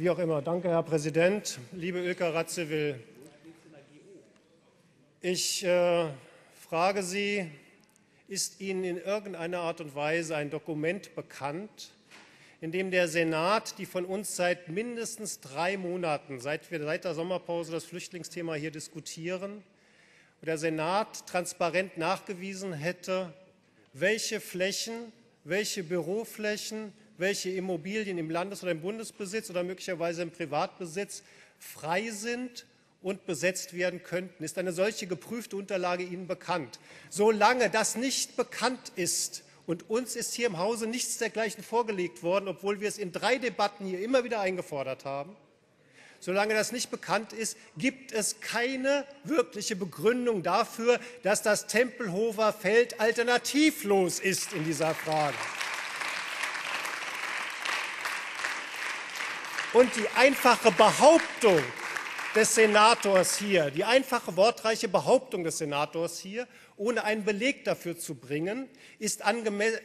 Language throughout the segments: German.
Wie auch immer. Danke, Herr Präsident. Liebe Ilka Ratzewill, ich äh, frage Sie, ist Ihnen in irgendeiner Art und Weise ein Dokument bekannt, in dem der Senat die von uns seit mindestens drei Monaten, seit wir seit der Sommerpause das Flüchtlingsthema hier diskutieren, der Senat transparent nachgewiesen hätte, welche Flächen, welche Büroflächen, welche Immobilien im Landes- oder im Bundesbesitz oder möglicherweise im Privatbesitz frei sind und besetzt werden könnten. Ist eine solche geprüfte Unterlage Ihnen bekannt? Solange das nicht bekannt ist, und uns ist hier im Hause nichts dergleichen vorgelegt worden, obwohl wir es in drei Debatten hier immer wieder eingefordert haben. Solange das nicht bekannt ist, gibt es keine wirkliche Begründung dafür, dass das Tempelhofer Feld alternativlos ist in dieser Frage. Und die einfache Behauptung des Senators hier, die einfache wortreiche Behauptung des Senators hier, ohne einen Beleg dafür zu bringen, ist,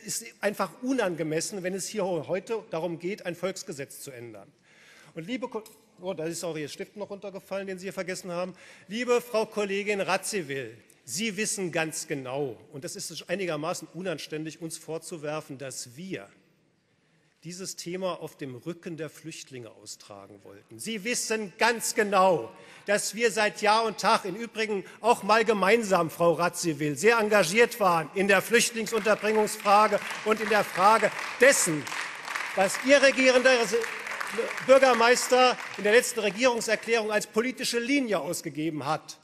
ist einfach unangemessen, wenn es hier heute darum geht, ein Volksgesetz zu ändern. Und liebe Oh, da ist auch Ihr Stift noch runtergefallen, den Sie hier vergessen haben. Liebe Frau Kollegin Ratziwill, Sie wissen ganz genau, und das ist einigermaßen unanständig, uns vorzuwerfen, dass wir dieses Thema auf dem Rücken der Flüchtlinge austragen wollten. Sie wissen ganz genau, dass wir seit Jahr und Tag, im Übrigen auch mal gemeinsam, Frau Radziwill, sehr engagiert waren in der Flüchtlingsunterbringungsfrage und in der Frage dessen, was Ihr regierender Bürgermeister in der letzten Regierungserklärung als politische Linie ausgegeben hat.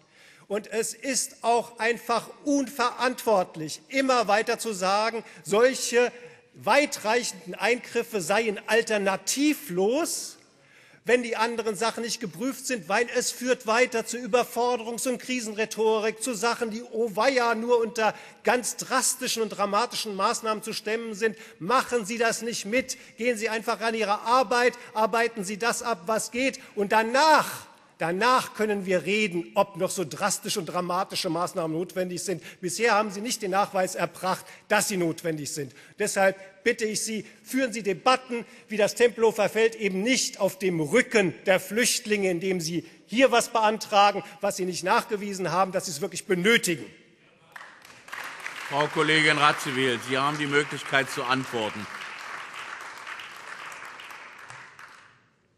Und es ist auch einfach unverantwortlich, immer weiter zu sagen, solche weitreichenden Eingriffe seien alternativlos, wenn die anderen Sachen nicht geprüft sind, weil es führt weiter zu Überforderungs- und Krisenrhetorik, zu Sachen, die oh weia nur unter ganz drastischen und dramatischen Maßnahmen zu stemmen sind. Machen Sie das nicht mit. Gehen Sie einfach an Ihre Arbeit, arbeiten Sie das ab, was geht. Und danach Danach können wir reden, ob noch so drastische und dramatische Maßnahmen notwendig sind. Bisher haben Sie nicht den Nachweis erbracht, dass sie notwendig sind. Deshalb bitte ich Sie, führen Sie Debatten wie das Tempelhofer Feld eben nicht auf dem Rücken der Flüchtlinge, indem Sie hier etwas beantragen, was Sie nicht nachgewiesen haben, dass Sie es wirklich benötigen. Frau Kollegin Radziwill, Sie haben die Möglichkeit zu antworten.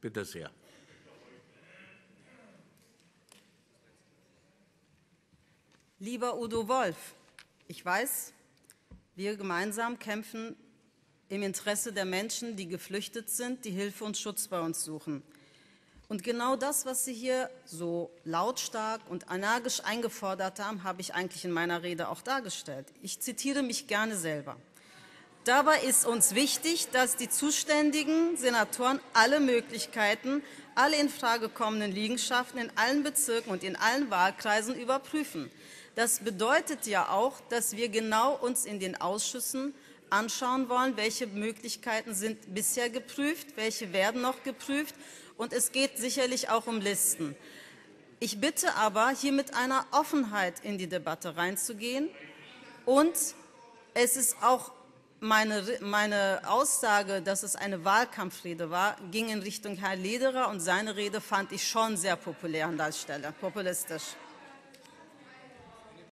Bitte sehr. Lieber Udo Wolf, ich weiß, wir gemeinsam kämpfen im Interesse der Menschen, die geflüchtet sind, die Hilfe und Schutz bei uns suchen. Und genau das, was Sie hier so lautstark und energisch eingefordert haben, habe ich eigentlich in meiner Rede auch dargestellt. Ich zitiere mich gerne selber. Dabei ist uns wichtig, dass die zuständigen Senatoren alle Möglichkeiten, alle in Frage kommenden Liegenschaften in allen Bezirken und in allen Wahlkreisen überprüfen. Das bedeutet ja auch, dass wir genau uns in den Ausschüssen anschauen wollen, welche Möglichkeiten sind bisher geprüft, welche werden noch geprüft. Und es geht sicherlich auch um Listen. Ich bitte aber, hier mit einer Offenheit in die Debatte reinzugehen. Und es ist auch meine, meine, Aussage, dass es eine Wahlkampfrede war, ging in Richtung Herrn Lederer und seine Rede fand ich schon sehr populär an der Stelle, populistisch.